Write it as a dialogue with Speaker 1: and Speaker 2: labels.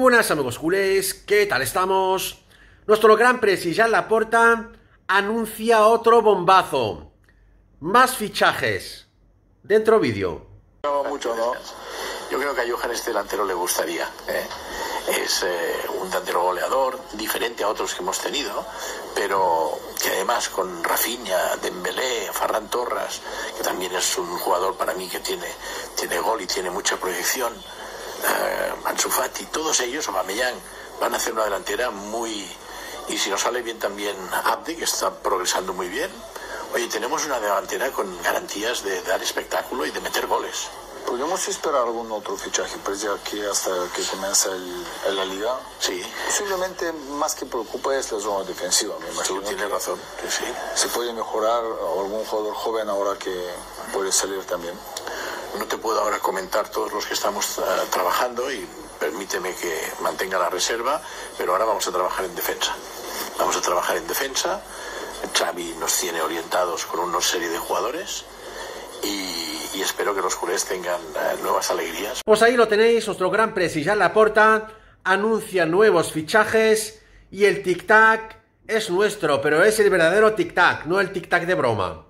Speaker 1: Muy buenas amigos culés, ¿qué tal estamos? Nuestro gran presi la Laporta anuncia otro bombazo. Más fichajes. Dentro vídeo.
Speaker 2: No, mucho no. Yo creo que a Johan este delantero le gustaría. ¿eh? Es eh, un delantero goleador, diferente a otros que hemos tenido, pero que además con Rafinha, Dembélé, Ferran Torres, que también es un jugador para mí que tiene, tiene gol y tiene mucha proyección, Ansu Fati, todos ellos, Aubameyang, van a hacer una delantera muy... Y si nos sale bien también Abdi, que está progresando muy bien, oye, tenemos una delantera con garantías de dar espectáculo y de meter goles.
Speaker 3: ¿Podemos esperar algún otro fichaje pues ya que hasta que comienza el, la liga?
Speaker 2: Sí.
Speaker 3: Posiblemente más que preocupa es la zona defensiva, me imagino.
Speaker 2: Tú tienes razón, sí.
Speaker 3: ¿Se puede mejorar algún jugador joven ahora que puede salir también?
Speaker 2: No te puedo ahora comentar todos los que estamos uh, trabajando y permíteme que mantenga la reserva, pero ahora vamos a trabajar en defensa. Vamos a trabajar en defensa. Xavi nos tiene orientados con una serie de jugadores y, espero que los culés tengan uh, nuevas alegrías.
Speaker 1: Pues ahí lo tenéis, nuestro gran presi la Laporta anuncia nuevos fichajes y el tic-tac es nuestro, pero es el verdadero tic-tac, no el tic-tac de broma.